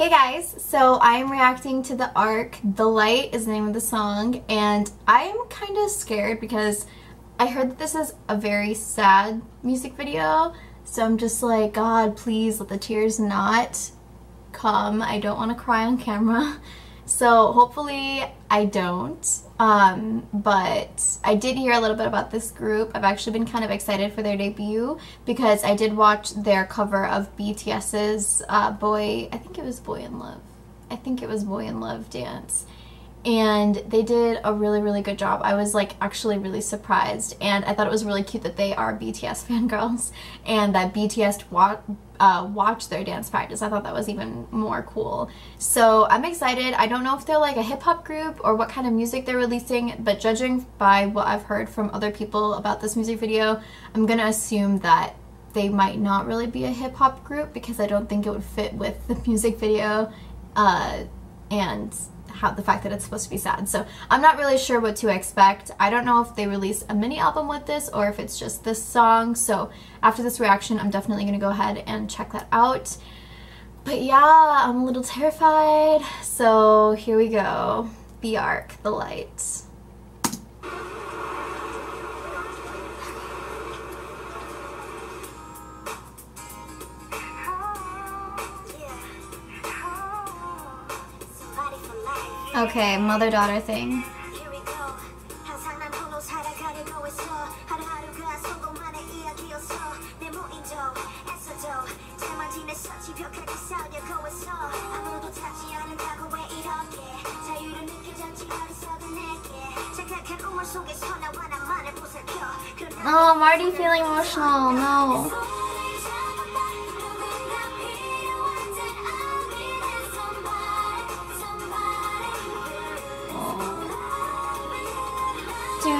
Hey guys, so I'm reacting to the ARK. The Light is the name of the song, and I'm kind of scared because I heard that this is a very sad music video, so I'm just like, God, please let the tears not come. I don't want to cry on camera. So hopefully I don't. Um, but I did hear a little bit about this group. I've actually been kind of excited for their debut because I did watch their cover of BTS's uh, Boy, I think it was Boy in Love. I think it was Boy in Love dance and they did a really really good job. I was like actually really surprised and I thought it was really cute that they are BTS fangirls and that BTS wa uh, watched their dance practice. I thought that was even more cool. So I'm excited. I don't know if they're like a hip hop group or what kind of music they're releasing but judging by what I've heard from other people about this music video I'm gonna assume that they might not really be a hip hop group because I don't think it would fit with the music video uh, and how the fact that it's supposed to be sad. So I'm not really sure what to expect. I don't know if they release a mini album with this or if it's just this song. So after this reaction, I'm definitely going to go ahead and check that out. But yeah, I'm a little terrified. So here we go. The Ark, the lights. Okay, mother-daughter thing. Oh, I'm already feeling emotional. No.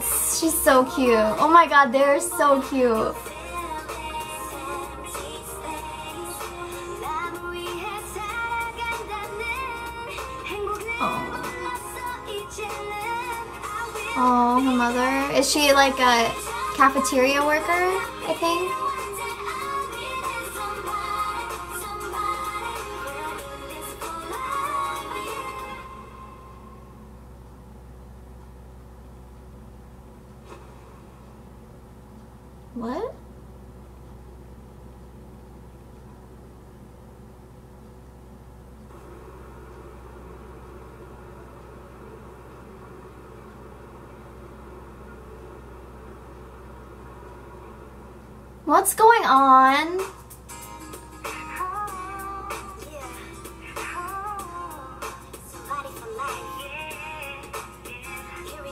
she's so cute. Oh my god, they're so cute. Oh. oh, her mother. Is she like a cafeteria worker, I think? What? What's going on?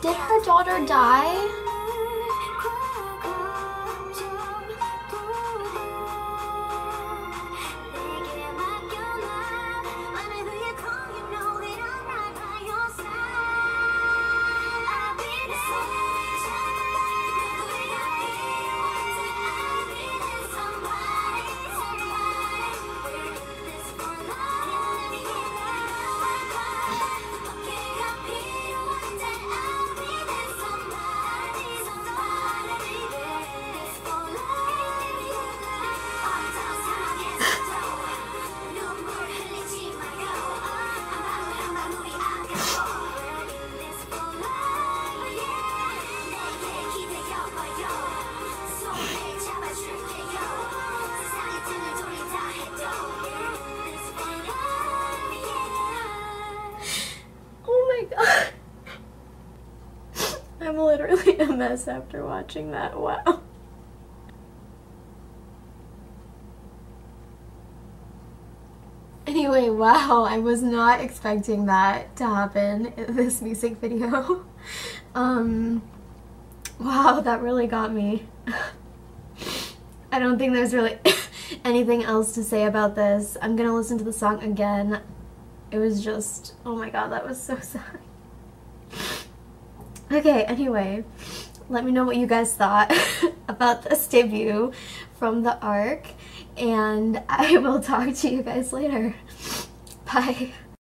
Did her daughter die? I'm literally a mess after watching that. Wow. Anyway, wow, I was not expecting that to happen in this music video. um, Wow, that really got me. I don't think there's really anything else to say about this. I'm gonna listen to the song again. It was just, oh my god, that was so sad. Okay, anyway, let me know what you guys thought about this debut from the ARK, and I will talk to you guys later. Bye.